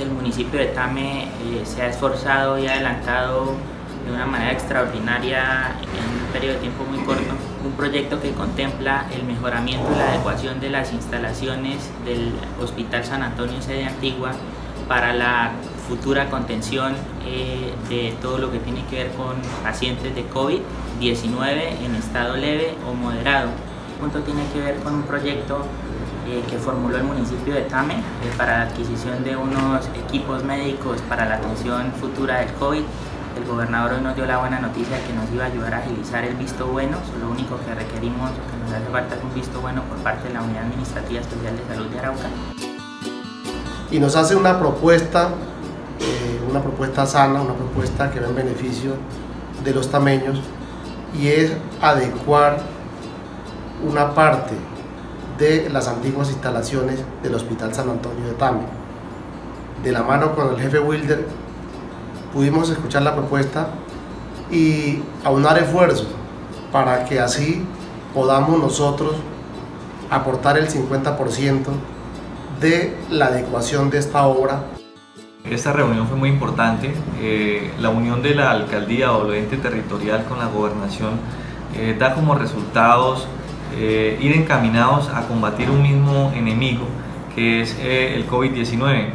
El municipio de Tame eh, se ha esforzado y adelantado de una manera extraordinaria en un periodo de tiempo muy corto un proyecto que contempla el mejoramiento y la adecuación de las instalaciones del Hospital San Antonio sede antigua para la futura contención eh, de todo lo que tiene que ver con pacientes de COVID-19 en estado leve o moderado. El punto tiene que ver con un proyecto eh, que formuló el municipio de Tame eh, para la adquisición de unos equipos médicos para la atención futura del COVID. El gobernador hoy nos dio la buena noticia que nos iba a ayudar a agilizar el visto bueno. Lo único que requerimos, que nos hace falta es un visto bueno por parte de la Unidad Administrativa Especial de Salud de Arauca. Y nos hace una propuesta, eh, una propuesta sana, una propuesta que va en beneficio de los tameños y es adecuar una parte de las antiguas instalaciones del Hospital San Antonio de Tame. De la mano con el jefe Wilder pudimos escuchar la propuesta y aunar esfuerzos para que así podamos nosotros aportar el 50% de la adecuación de esta obra. Esta reunión fue muy importante. Eh, la unión de la alcaldía o el ente territorial con la gobernación eh, da como resultados eh, ir encaminados a combatir un mismo enemigo que es eh, el COVID-19.